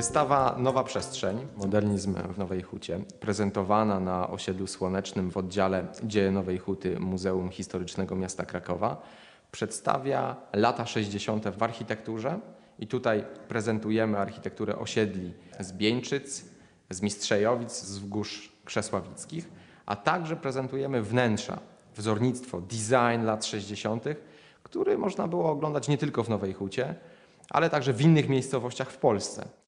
Wystawa Nowa Przestrzeń, modernizm w Nowej Hucie, prezentowana na osiedlu Słonecznym w oddziale Dzieje Nowej Huty Muzeum Historycznego Miasta Krakowa, przedstawia lata 60. w architekturze i tutaj prezentujemy architekturę osiedli z Bieńczyc, z Mistrzejowic, z Wgórz Krzesławickich, a także prezentujemy wnętrza, wzornictwo, design lat 60., który można było oglądać nie tylko w Nowej Hucie, ale także w innych miejscowościach w Polsce.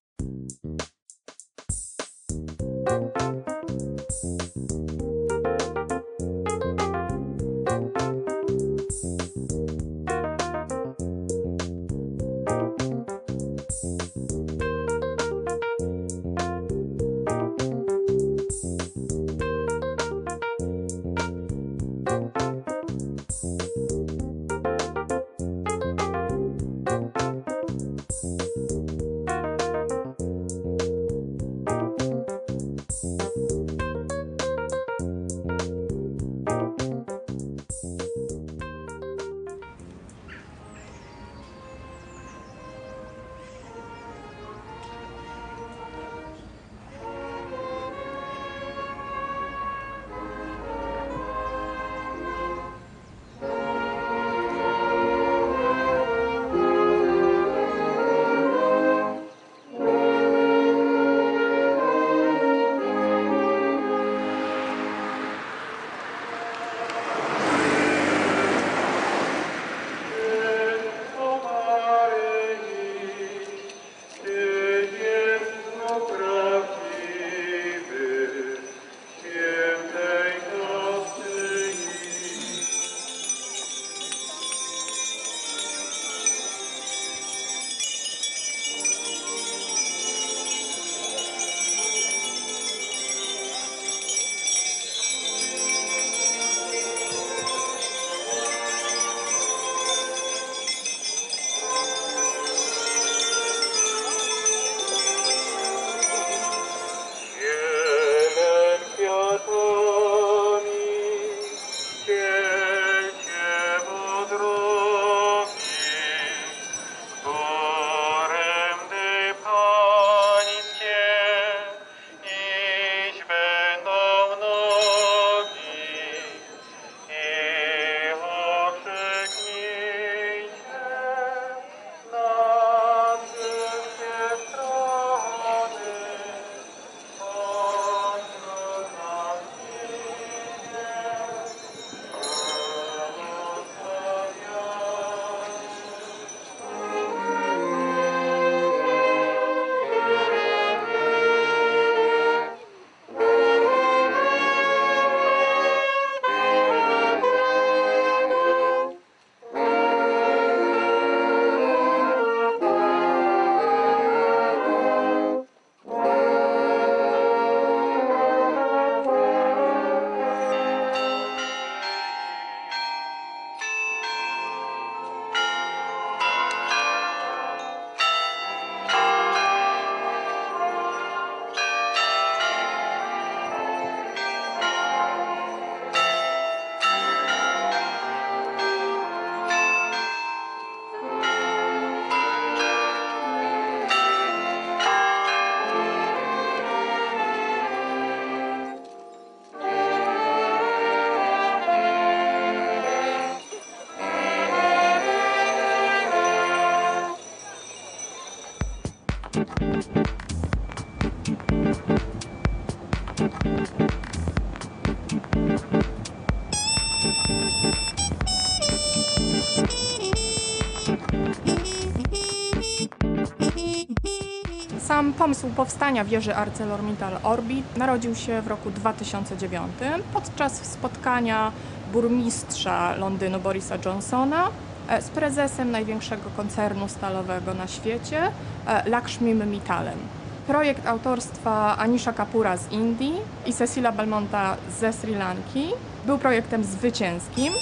Sam pomysł powstania wieży ArcelorMittal Orbit narodził się w roku 2009 podczas spotkania burmistrza Londynu Borisa Johnsona e, z prezesem największego koncernu stalowego na świecie, e, Lakshmim Mittalem. Projekt autorstwa Anisha Kapura z Indii i Cecilia Belmonta ze Sri Lanki był projektem zwycięskim.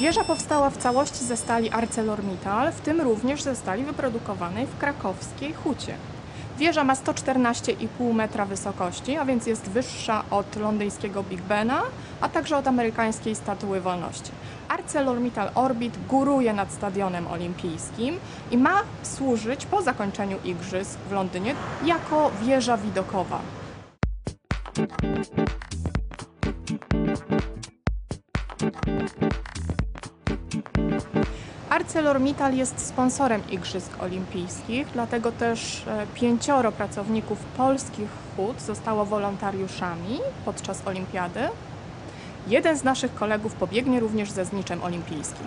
Wieża powstała w całości ze stali ArcelorMittal, w tym również ze stali wyprodukowanej w krakowskiej hucie. Wieża ma 114,5 metra wysokości, a więc jest wyższa od londyńskiego Big Bena, a także od amerykańskiej Statuły Wolności. ArcelorMittal Orbit góruje nad Stadionem Olimpijskim i ma służyć po zakończeniu igrzysk w Londynie jako wieża widokowa. ArcelorMittal jest sponsorem Igrzysk Olimpijskich, dlatego też e, pięcioro pracowników polskich hut zostało wolontariuszami podczas olimpiady. Jeden z naszych kolegów pobiegnie również ze zniczem olimpijskim.